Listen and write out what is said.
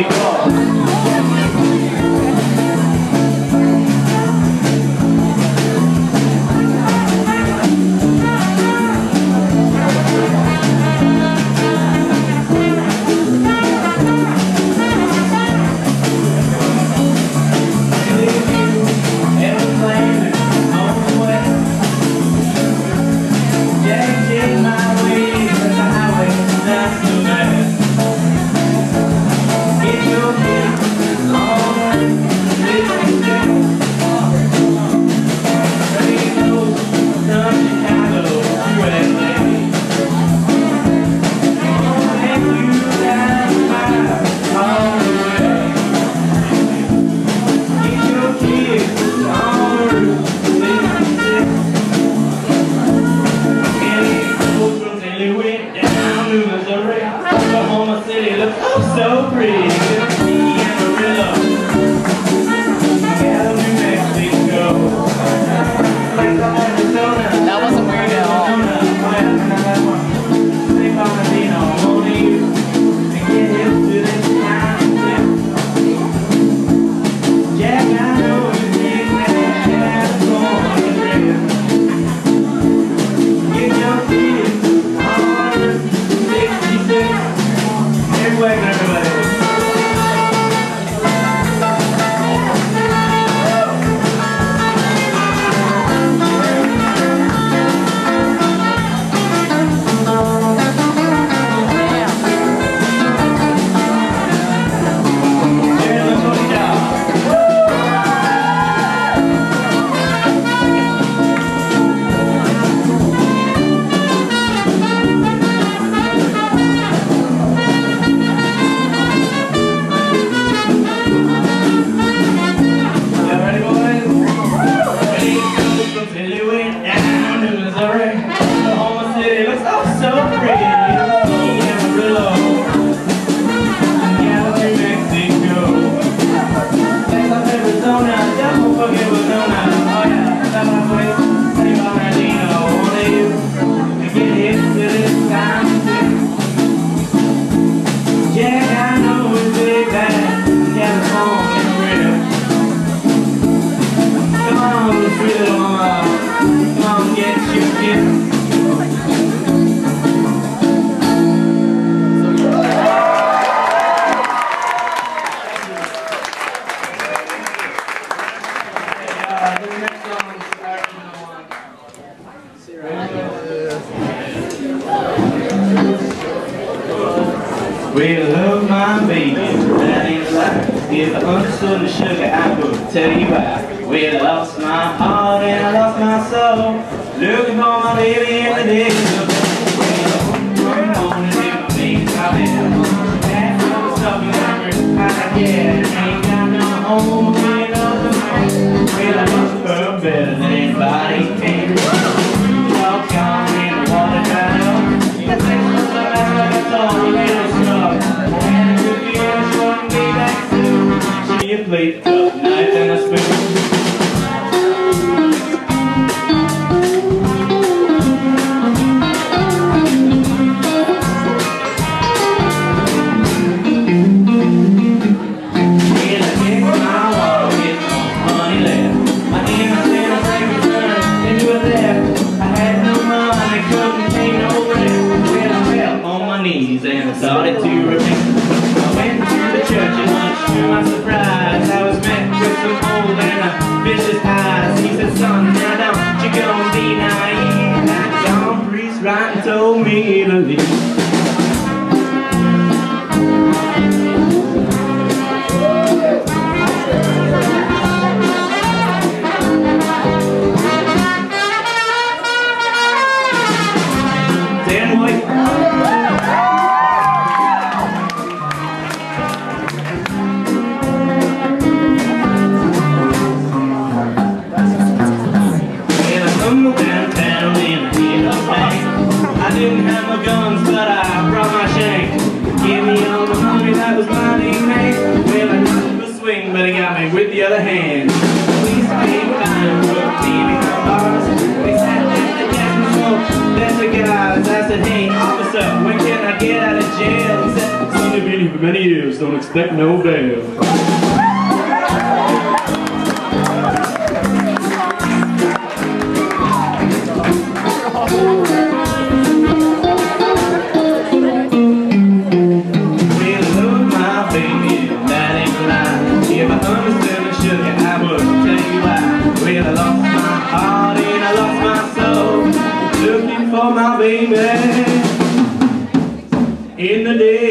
Oh. Well, love my baby, that ain't right. If I understood the sugar, I could tell you why. I lost my heart and I lost my soul. Looking for my baby in the days soon. She a plate, a knife, and I had no money couldn't pay no rent When I fell on my knees and started to me didn't have my guns, but I brought my shank. Give me all the money, that was my nickname. Well, I took the swing, but he got me with the other hand. Behind bars. They sat at the desk and smoked. Officer, when can I get out of jail? He said, Billy, for many years, don't expect no bail. my baby in the day.